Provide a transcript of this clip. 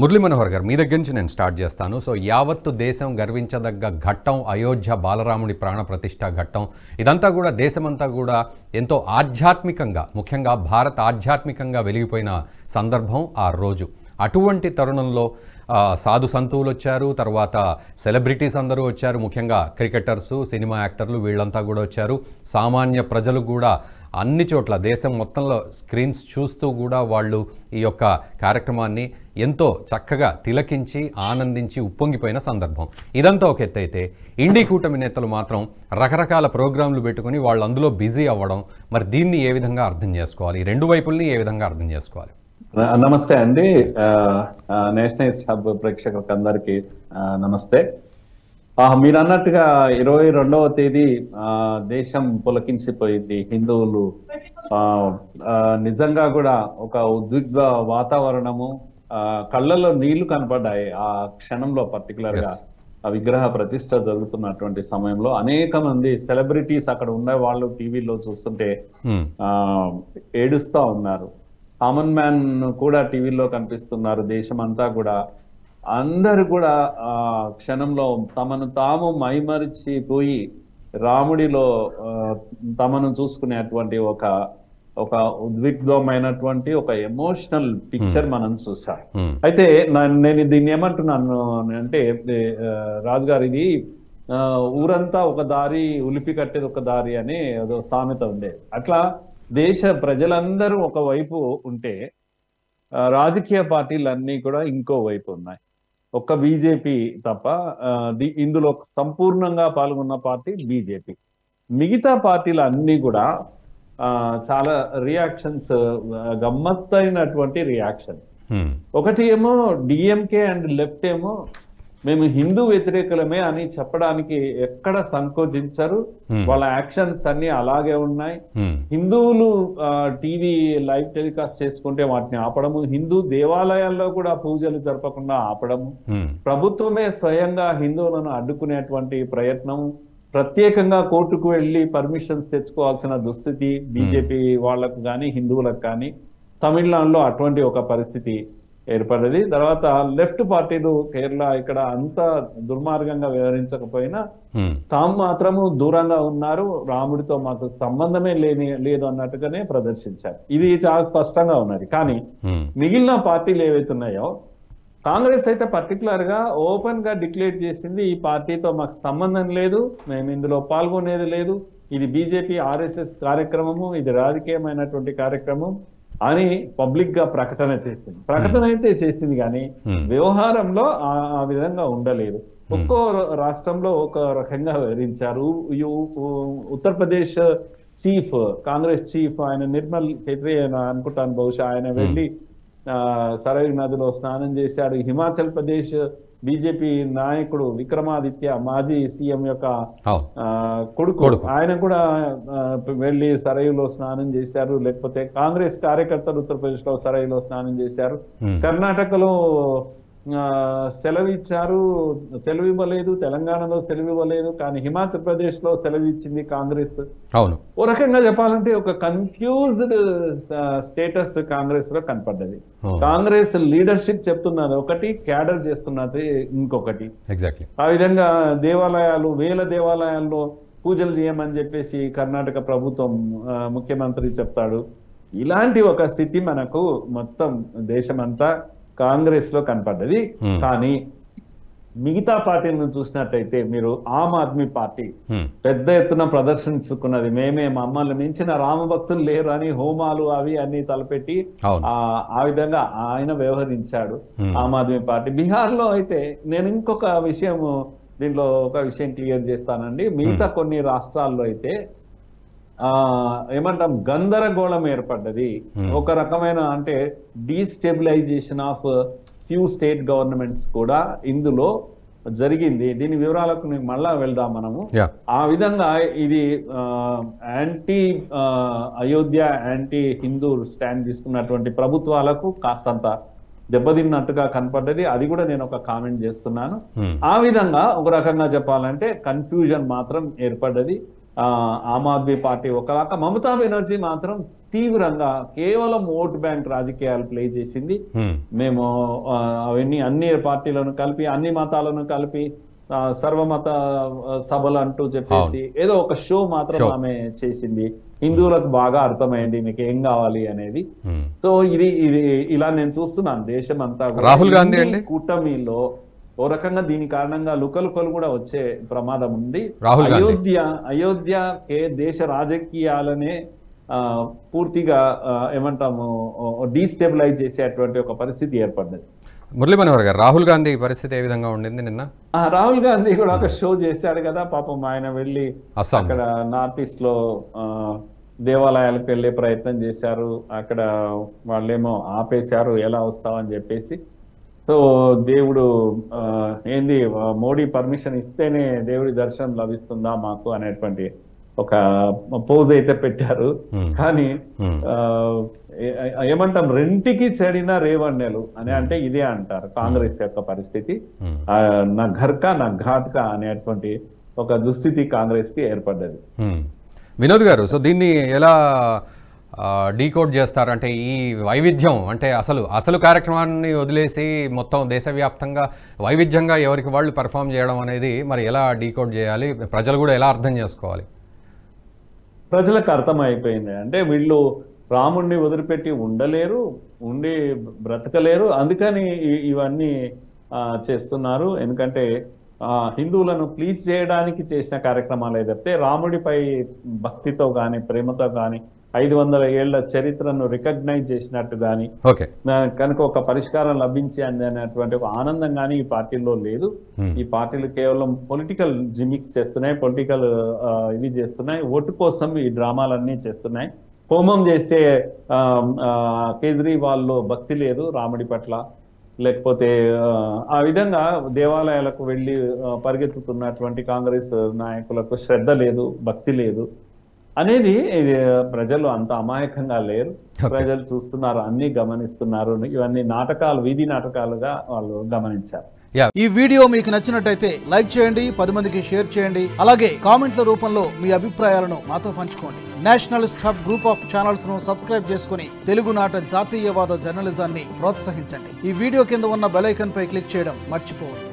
మురళీ మనోహర్ గారు మీ దగ్గర నుంచి నేను స్టార్ట్ చేస్తాను. సో యావత్తు దేశం గర్వించదగ్గ ఘట్టం అయోధ్య బాలరాముడి ప్రాణ ప్రతిష్ట ఘట్టం. ఇదంతా కూడా దేశమంతా కూడా ఎంతో ఆధ్యాత్మికంగా ముఖ్యంగా భారత్ ఆధ్యాత్మికంగా వెలిగిపోయిన సందర్భం ఆ రోజు. అటువంటి తరుణంలో సాధు సంతువులు వచ్చారు తర్వాత సెలబ్రిటీస్ అందరూ వచ్చారు ముఖ్యంగా క్రికెటర్స్ సినిమా యాక్టర్లు వీళ్ళంతా కూడా వచ్చారు. సామాన్య ప్రజలు కూడా అన్ని చోట్ల దేశం మొత్తంలో స్క్రీన్స్ చూస్తూ కూడా వాళ్ళు ఈ యొక్క కార్యక్రమాన్ని ఎంతో చక్కగా తిలకించి ఆనందించి ఉప్పొంగిపోయిన సందర్భం. ఇదంతా ఒక ఎత్తు అయితే ఇండి కూటమి నేతలు మాత్రం రకరకాల ప్రోగ్రాంలు పెట్టుకుని వాళ్ళు అందులో బిజీ అవ్వడం మరి దీన్ని ఏ విధంగా అర్థం చేసుకోవాలి? రెండు వైపుల్ని ఏ విధంగా అర్థం చేసుకోవాలి? నమస్తే అండి. ఆ, ఆ, నేషనల్ హబ్ ప్రేక్షకులకు అందరికి నమస్తే. ఆ, మీరు అన్నట్టుగా ఇరవై రెండవ తేదీ ఆ, దేశం పులకించిపోయింది. హిందువులు నిజంగా కూడా ఒక ఉద్విగ్న వాతావరణము ఆ, కళ్ళల్లో నీళ్ళు కనపడ్డాయి. ఆ క్షణంలో పర్టికులర్గా ఆ విగ్రహ ప్రతిష్ట జరుగుతున్నటువంటి సమయంలో అనేక మంది సెలబ్రిటీస్ అక్కడ ఉన్న వాళ్ళు టీవీలో చూస్తుంటే. ఆ ఏడుస్తా ఉన్నారు. కామన్ మ్యాన్ కూడా టీవీలో కనిపిస్తున్నారు. దేశం అంతా కూడా. అందరు కూడా ఆ క్షణంలో తమను తాము మైమరిచిపోయి రాముడిలో తమను చూసుకునేటువంటి ఒక ఒక ఉద్విగ్నమైనటువంటి ఒక ఎమోషనల్ పిక్చర్ మనం చూసాం. హ్మ్. అయితే నేను దీన్ని ఏమంటున్నాను అంటే రాజు గారు ఇది ఊరంతా ఒక దారి ఉలిపి కట్టేది ఒక దారి అని అదో సామెత ఉండేది అట్లా దేశ ప్రజలందరూ ఒక వైపు ఉంటే రాజకీయ పార్టీలన్నీ కూడా ఇంకో వైపు ఉన్నాయి. ఒక్క బీజేపీ తప్ప ఇందులో సంపూర్ణంగా పాల్గొన్న పార్టీ బీజేపీ. మిగతా పార్టీలు అన్నీ కూడా చాలా రియాక్షన్స్ గమ్మత్తైనటువంటి రియాక్షన్స్. ఒకటి ఏమో డిఎంకే అండ్ లెఫ్ట్ ఏమో మేము హిందూ వ్యతిరేకులమే అని చెప్పడానికి ఎక్కడ సంకోచించరు. వాళ్ళ యాక్షన్స్ అన్ని అలాగే ఉన్నాయి. హిందువులు టీవీ లైవ్ టెలికాస్ట్ చేసుకుంటే వాటిని ఆపడము హిందూ దేవాలయాల్లో కూడా పూజలు జరపకుండా ఆపడము. ప్రభుత్వమే స్వయంగా హిందువులను అడ్డుకునేటువంటి ప్రయత్నం ప్రత్యేకంగా కోర్టుకు వెళ్ళి పర్మిషన్స్ తెచ్చుకోవాల్సిన దుస్థితి బీజేపీ వాళ్ళకు కానీ హిందువులకు కానీ తమిళనాడులో అటువంటి ఒక పరిస్థితి ఏర్పడ్డది. తర్వాత లెఫ్ట్ పార్టీలు కేరళ ఇక్కడ అంత దుర్మార్గంగా వ్యవహరించకపోయినా. తాము మాత్రము దూరంగా ఉన్నారు. రాముడితో మాకు సంబంధమే లేని లేదు అన్నట్టుగానే ప్రదర్శించారు. ఇది చాలా స్పష్టంగా ఉన్నది. కానీ. మిగిలిన పార్టీలు ఏవైతే ఉన్నాయో కాంగ్రెస్ అయితే పర్టికులర్గా ఓపెన్గా డిక్లేర్ చేసింది ఈ పార్టీతో మాకు సంబంధం లేదు మేము ఇందులో పాల్గొనేది లేదు. ఇది బీజేపీ ఆర్ఎస్ఎస్ కార్యక్రమము ఇది రాజకీయమైనటువంటి కార్యక్రమం. అని పబ్లిక్గా ప్రకటన చేసింది. ప్రకటన అయితే చేసింది కానీ Hmm. వ్యవహారంలో ఆ విధంగా ఉండలేదు. ఒక్కో రాష్ట్రంలో ఒక రకంగా వివరించారు. ఉత్తరప్రదేశ్ చీఫ్ కాంగ్రెస్ చీఫ్ ఆయన నిర్మల్ ఖేత్రి అనుకుంటాను బహుశా ఆయన వెళ్ళి సరయు నదిలో స్నానం చేశాడు. హిమాచల్ ప్రదేశ్ బీజేపీ నాయకుడు విక్రమాదిత్య మాజీ సీఎం యొక్క కొడుకు. ఆయన కూడా వెళ్ళి సరయులో స్నానం చేశారు. లేకపోతే కాంగ్రెస్ కార్యకర్తలు ఉత్తరప్రదేశ్లో సరయులో స్నానం చేశారు. కర్ణాటకలో సెలవు ఇచ్చారు సెలవు ఇవ్వలేదు తెలంగాణలో సెలవు ఇవ్వలేదు కానీ హిమాచల్ ప్రదేశ్లో సెలవు ఇచ్చింది కాంగ్రెస్. అవును. ఓ రకంగా చెప్పాలంటే ఒక కన్ఫ్యూజ్డ్ స్టేటస్ కాంగ్రెస్లో కనపడ్డది. కాంగ్రెస్ లీడర్షిప్ చెప్తున్నది ఒకటి క్యాడర్ చేస్తున్నది ఇంకొకటి. ఎగ్జాక్ట్లీ ఆ విధంగా దేవాలయాలు వేల దేవాలయాల్లో పూజలు చేయమని చెప్పేసి కర్ణాటక ప్రభుత్వం ముఖ్యమంత్రి చెప్తాడు. ఇలాంటి ఒక స్థితి మనకు మొత్తం దేశమంతా కాంగ్రెస్లో కనపడ్డది. కానీ మిగతా పార్టీలను చూసినట్టయితే మీరు ఆమ్ ఆద్మీ పార్టీ. పెద్ద ఎత్తున ప్రదర్శించుకున్నది మేమే మమ్మల్ని మించిన రామభక్తులు లేరు అని హోమాలు అవి అన్ని తలపెట్టి ఆ ఆ విధంగా ఆయన వ్యవహరించాడు. ఆమ్ ఆద్మీ పార్టీ బీహార్లో అయితే నేను ఇంకొక విషయం దీంట్లో ఒక విషయం క్లియర్ చేస్తానండి మిగతా కొన్ని రాష్ట్రాల్లో అయితే ఏమంటాం గందరగోళం ఏర్పడ్డది. ఒక రకమైన అంటే destabilisation of few state governments కూడా ఇందులో జరిగింది. దీని వివరాలకు మళ్ళా వెళ్దాం మనము. ఆ విధంగా ఇది anti Ayodhya anti Hindu stand తీసుకున్నటువంటి ప్రభుత్వాలకు కాస్తంత దెబ్బతిన్నట్టుగా కనపడ్డది. అది కూడా నేను ఒక కామెంట్ చేస్తున్నాను. ఆ విధంగా ఒక రకంగా చెప్పాలంటే కన్ఫ్యూజన్ మాత్రం ఏర్పడ్డది. ఆమ్ ఆద్మీ పార్టీ ఒకలాగా మమతా బెనర్జీ మాత్రం తీవ్రంగా కేవలం ఓట్ బ్యాంక్ రాజకీయాలు ప్లే చేసింది. మేము అవన్నీ అన్ని పార్టీలను కలిపి అన్ని మతాలను కలిపి సర్వమత సభలు అంటూ చెప్పేసి ఏదో ఒక షో మాత్రం. ఆమె చేసింది హిందువులకు బాగా అర్థమైంది మీకు ఏం కావాలి అనేది. సో ఇది ఇది ఇలా నేను చూస్తున్నాను దేశం అంతా. రాహుల్ గాంధీ? కూటమిలో ఓ రకంగా దీని కారణంగా లుకలుకలు కూడా వచ్చే ప్రమాదం ఉంది. అయోధ్య అయోధ్య కే దేశ రాజకీయాలనే పూర్తిగా ఏమంటాము డీస్టెబిలైజ్ చేసేటువంటి ఒక పరిస్థితి ఏర్పడ్డది. మురళీ మనోహర్ గారు రాహుల్ గాంధీ పరిస్థితి ఏ విధంగా ఉండింది నిన్న? రాహుల్ గాంధీ కూడా ఒక షో చేశాడు కదా పాపం ఆయన వెళ్ళి అక్కడ నార్త్ ఈస్ట్లో ఆ, దేవాలయాలకు వెళ్ళే ప్రయత్నం చేశారు. అక్కడ వాళ్ళేమో ఆపేశారు ఎలా వస్తామని చెప్పేసి. సో దేవుడు ఏంది మోడీ పర్మిషన్ ఇస్తేనే దేవుడి దర్శనం లభిస్తుందా మాకు అనేటువంటి ఒక పోజ్ అయితే పెట్టారు. కానీ ఏమంటాం రెంటికి చెడిన రేవణ్యలు అని అంటే ఇదే అంటారు కాంగ్రెస్ యొక్క పరిస్థితి. నా ఘర్కా నా ఘాట్కా అనేటువంటి ఒక దుస్థితి కాంగ్రెస్కి ఏర్పడ్డది. వినోద్ గారు సో దీన్ని ఎలా డీకోడ్ చేస్తారంటే ఈ వైవిధ్యం అంటే అసలు అసలు కార్యక్రమాన్ని వదిలేసి మొత్తం దేశవ్యాప్తంగా వైవిధ్యంగా ఎవరికి వాళ్ళు పర్ఫామ్ చేయడం అనేది మరి ఎలా డీకోడ్ చేయాలి? ప్రజలు కూడా ఎలా అర్థం చేసుకోవాలి? ప్రజలకు అర్థమైపోయింది. అంటే వీళ్ళు రాముణ్ణి వదిలిపెట్టి ఉండలేరు ఉండి బ్రతకలేరు. అందుకని ఇవన్నీ చేస్తున్నారు. ఎందుకంటే హిందువులను ప్లీజ్ చేయడానికి చేసిన కార్యక్రమాలు ఏదైతే రాముడిపై భక్తితో కానీ ప్రేమతో కానీ ఐదు వందల ఏళ్ళ చరిత్రను రికగ్నైజ్ చేసినట్టు గాని ఓకే. నా- కనుక ఒక పరిష్కారం లభించింది అనేటువంటి ఒక ఆనందం కానీ ఈ పార్టీలో లేదు. ఈ పార్టీలు కేవలం పొలిటికల్ జిమిక్స్ చేస్తున్నాయి పొలిటికల్ ఇవి చేస్తున్నాయి ఓటు కోసం ఈ డ్రామాలన్నీ చేస్తున్నాయి. హోమం చేసే కేజ్రీవాల్లో భక్తి లేదు రాముడి పట్ల. లేకపోతే ఆ, విధంగా దేవాలయాలకు వెళ్ళి పరిగెత్తుతున్నటువంటి కాంగ్రెస్ నాయకులకు శ్రద్ధ లేదు భక్తి లేదు. అనేది ప్రజలు అంత అమాయకంగా లేరు. ప్రజలు చూస్తున్నారు అన్ని గమనిస్తున్నారు ఇవన్నీ నాటకాలు వీధి నాటకాలుగా వాళ్ళు గమనించారు. ఈ వీడియో మీకు నచ్చినట్టయితే లైక్ చేయండి పది మందికి షేర్ చేయండి అలాగే కామెంట్ల రూపంలో మీ అభిప్రాయాలను మాతో పంచుకోండి. నేషనలిస్ట్ హబ్ గ్రూప్ ఆఫ్ ఛానల్స్ను సబ్స్క్రైబ్ చేసుకుని తెలుగునాట జాతీయవాద జర్నలిజాన్ని ప్రోత్సహించండి. ఈ వీడియో కింద ఉన్న బెల్ ఐకాన్ పై క్లిక్ చేయడం మర్చిపోవద్దు.